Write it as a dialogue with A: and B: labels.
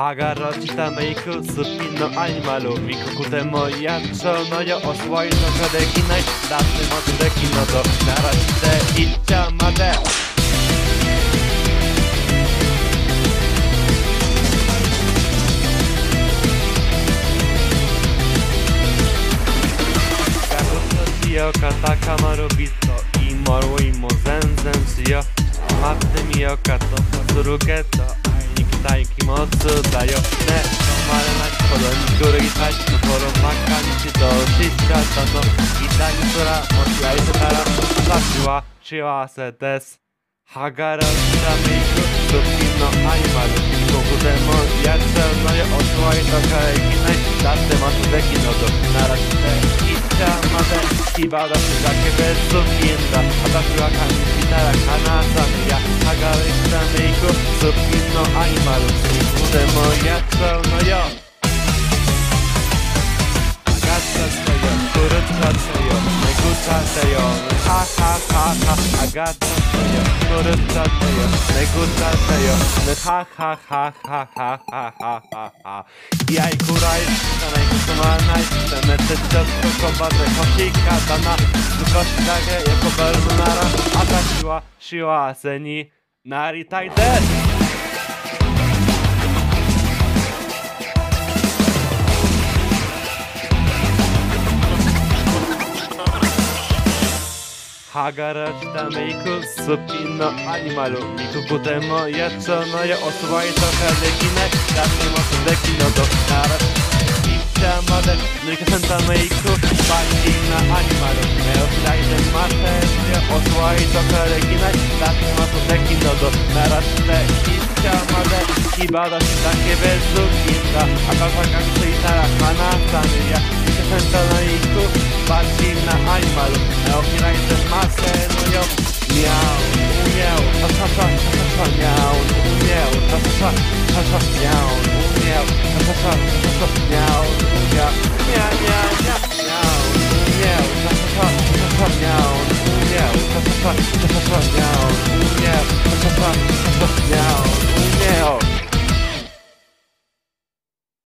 A: Hagarotita meiku supi no animalu Miku kute mo jaczo no jo osłoj no kadeki naj Dasy mo kadeki do narazite itcha mate Kakotio kataka marobito i moru i mo zenzen sio Mate mi oka to fasuru たい気持ちだよね止まれないほどに狂いたいところばっかり指導しちゃったの。痛いすらもし愛せたら私は幸せです剥がらしたメイク好きのアニマルどこでもやっちゃうのよ遅いとかいけないだって待つべきのと鳴らしていっちゃうまで牙出すだけで好きんだ私は感じたら悲さみや剥がれしたメイク好きのアニマルいつでもやっちゃうのよ上がっちゃったよ狂っちゃったよめくっちゃったよはははは上がっちゃったよ狂っちゃったよめくっちゃったよねはははははははははいやいくらいしかない進まらないせめてちょっとそばで欲しいかだな少しだけ横ばるなら私は幸せになりたいです Hagarash meiku supino animalu. Miku kutemo yatsu no ya osuwai toka dekinai Dati mosu deki no doktara Ikcha made nuika senta meiku Baki na animalu. Meo hirai de mate Ya osuwai toka dekinai Dati mosu deki no doktara Shite ikcha made Kibada shita kebezu Kita akasaka kuitara Hana sanu ya Nuika senta meiku Baki na animalu. Meo hirai de Meow.